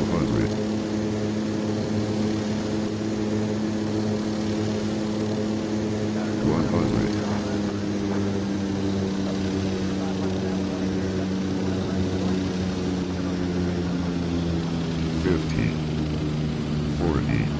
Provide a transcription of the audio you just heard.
200. One hundred. Forty.